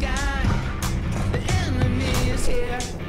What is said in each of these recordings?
sky. The enemy is here.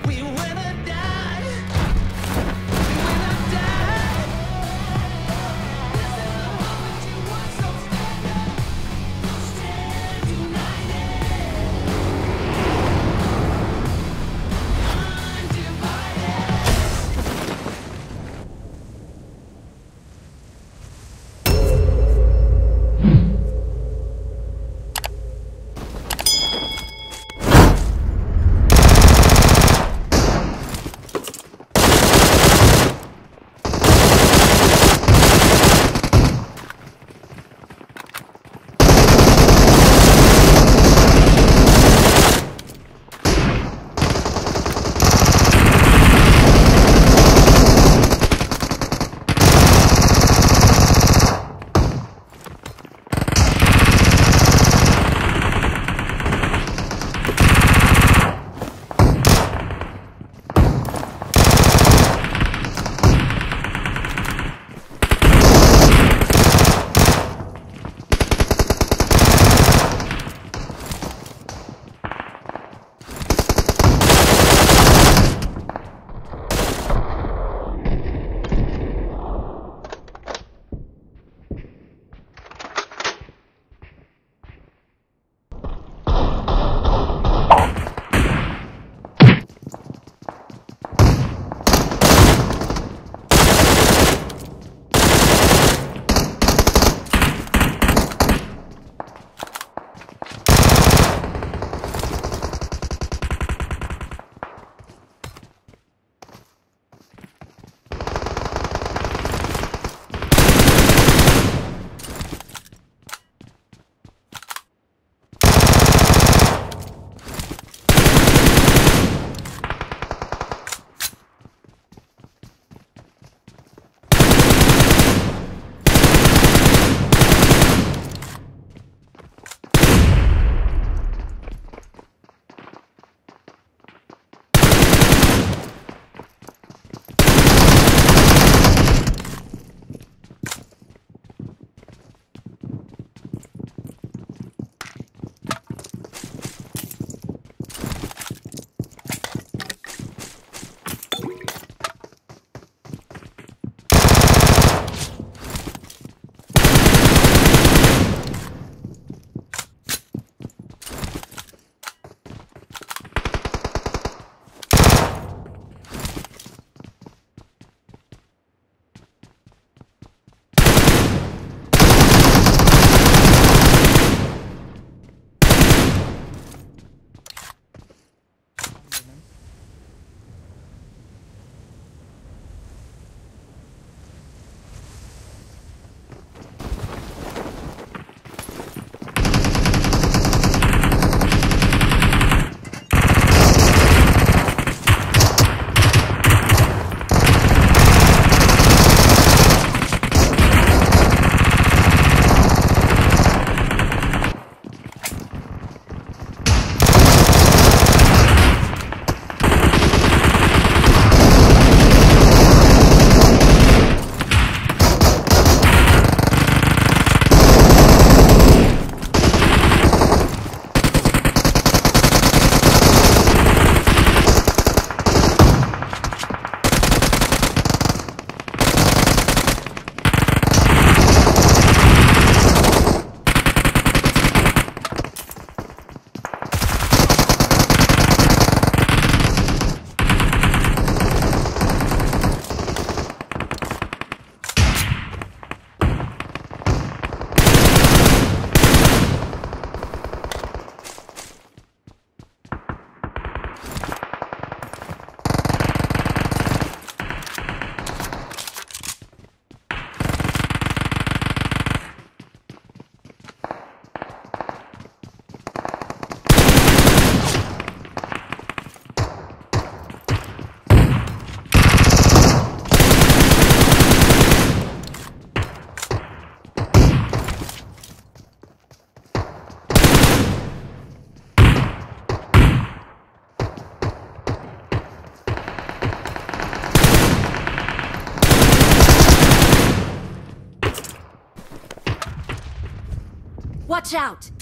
Watch out!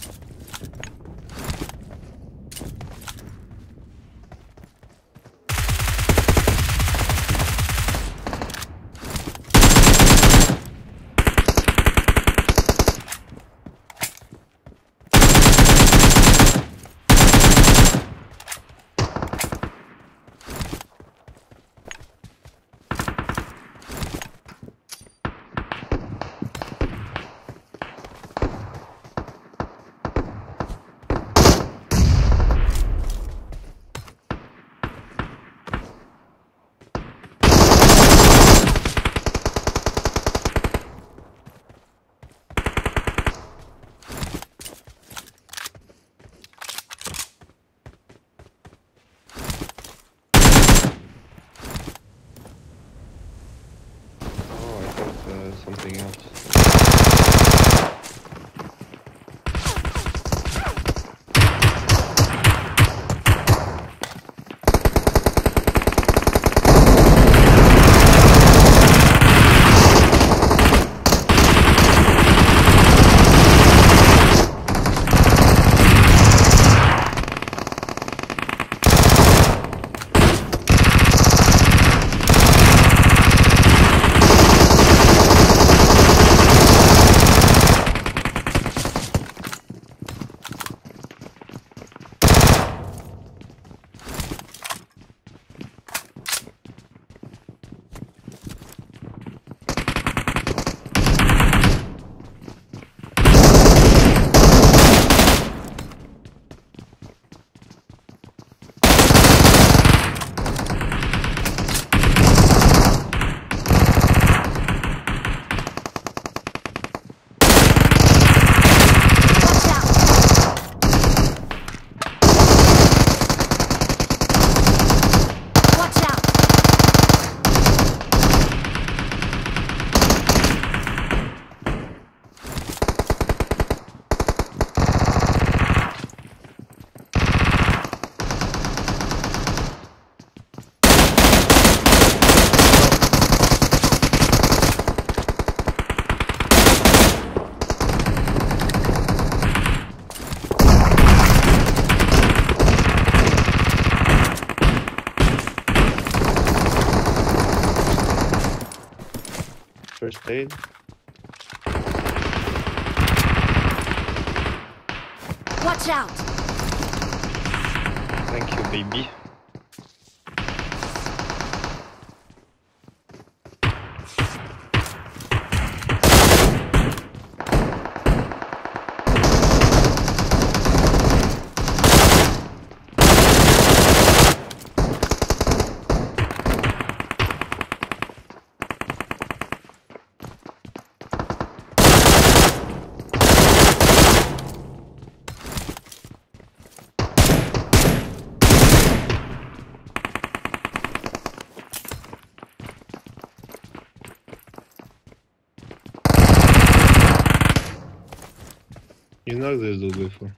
First. Watch out! Thank you, baby. Не надо из другой Дугайфа.